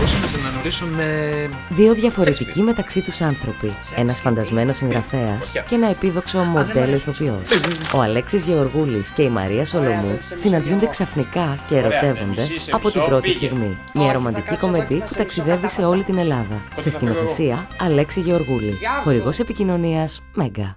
μπορούσαμε να. Δύο διαφορετικοί μεταξύ τους άνθρωποι. Ένας φαντασμένος συγγραφέας και ένα επίδοξο μοντέλο ηθοποιός. Ο Αλέξης Γεωργούλης και η Μαρία Σολομού συναντιούνται ξαφνικά και ερωτεύονται από την πρώτη στιγμή. Μια ρομαντική κομμεντή που ταξιδεύει σε όλη την Ελλάδα. Σε σκηνοθεσία Αλέξη Γεωργούλη. Χορηγός επικοινωνίας Μέγκα.